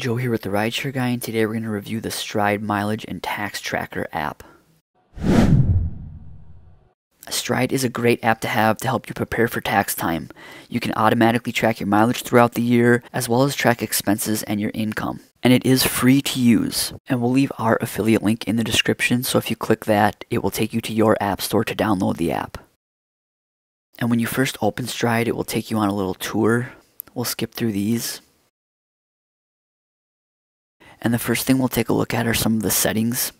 Joe here with the Rideshare Guy, and today we're going to review the Stride Mileage and Tax Tracker app. Stride is a great app to have to help you prepare for tax time. You can automatically track your mileage throughout the year, as well as track expenses and your income. And it is free to use. And we'll leave our affiliate link in the description, so if you click that, it will take you to your app store to download the app. And when you first open Stride, it will take you on a little tour. We'll skip through these. And the first thing we'll take a look at are some of the settings.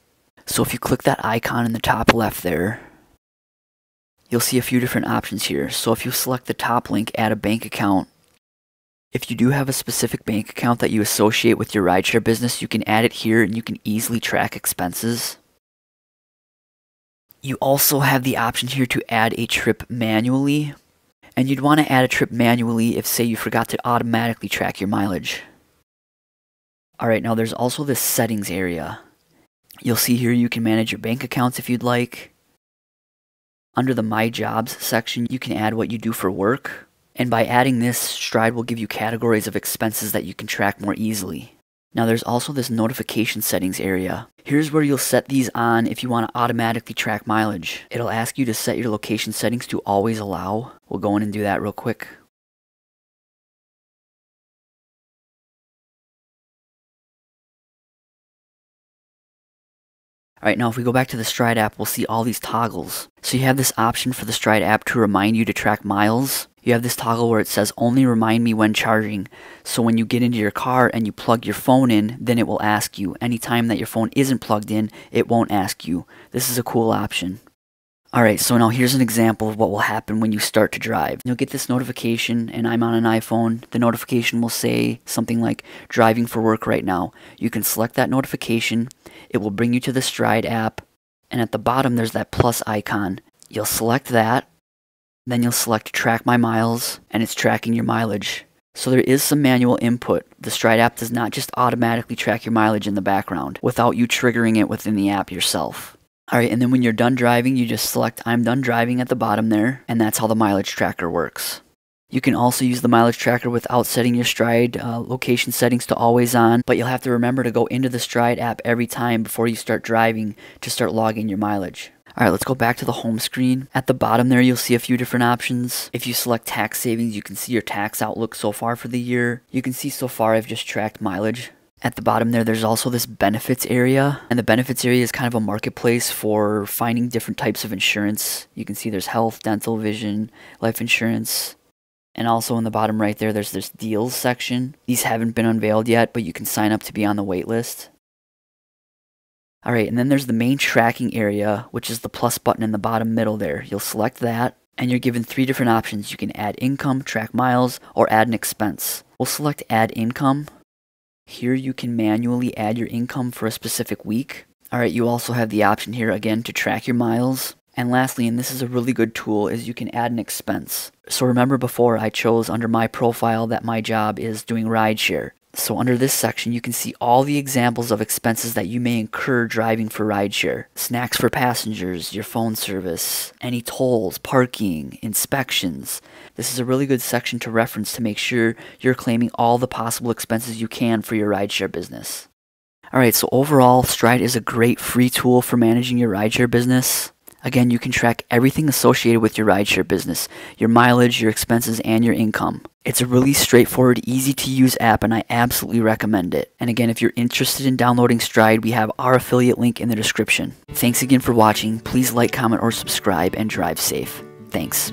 So if you click that icon in the top left there, you'll see a few different options here. So if you select the top link, add a bank account, if you do have a specific bank account that you associate with your rideshare business, you can add it here and you can easily track expenses. You also have the option here to add a trip manually. And you'd want to add a trip manually if, say, you forgot to automatically track your mileage. Alright, now there's also this settings area. You'll see here you can manage your bank accounts if you'd like. Under the My Jobs section, you can add what you do for work. And by adding this, Stride will give you categories of expenses that you can track more easily. Now there's also this notification settings area. Here's where you'll set these on if you want to automatically track mileage. It'll ask you to set your location settings to always allow. We'll go in and do that real quick. Alright, now if we go back to the Stride app, we'll see all these toggles. So you have this option for the Stride app to remind you to track miles. You have this toggle where it says only remind me when charging. So when you get into your car and you plug your phone in, then it will ask you. Anytime that your phone isn't plugged in, it won't ask you. This is a cool option. Alright, so now here's an example of what will happen when you start to drive. You'll get this notification, and I'm on an iPhone. The notification will say something like, driving for work right now. You can select that notification. It will bring you to the Stride app, and at the bottom there's that plus icon. You'll select that, then you'll select track my miles, and it's tracking your mileage. So there is some manual input. The Stride app does not just automatically track your mileage in the background without you triggering it within the app yourself. Alright, and then when you're done driving, you just select I'm done driving at the bottom there, and that's how the mileage tracker works. You can also use the mileage tracker without setting your Stride uh, location settings to always on, but you'll have to remember to go into the Stride app every time before you start driving to start logging your mileage. Alright, let's go back to the home screen. At the bottom there, you'll see a few different options. If you select tax savings, you can see your tax outlook so far for the year. You can see so far I've just tracked mileage. At the bottom there, there's also this benefits area. And the benefits area is kind of a marketplace for finding different types of insurance. You can see there's health, dental, vision, life insurance. And also in the bottom right there, there's this deals section. These haven't been unveiled yet, but you can sign up to be on the wait list. Alright, and then there's the main tracking area, which is the plus button in the bottom middle there. You'll select that, and you're given three different options. You can add income, track miles, or add an expense. We'll select add income, here you can manually add your income for a specific week. Alright, you also have the option here again to track your miles. And lastly, and this is a really good tool, is you can add an expense. So remember before I chose under my profile that my job is doing rideshare. So under this section, you can see all the examples of expenses that you may incur driving for rideshare. Snacks for passengers, your phone service, any tolls, parking, inspections. This is a really good section to reference to make sure you're claiming all the possible expenses you can for your rideshare business. Alright, so overall, Stride is a great free tool for managing your rideshare business. Again, you can track everything associated with your rideshare business, your mileage, your expenses, and your income. It's a really straightforward, easy to use app and I absolutely recommend it. And again, if you're interested in downloading Stride, we have our affiliate link in the description. Thanks again for watching. Please like, comment, or subscribe and drive safe. Thanks.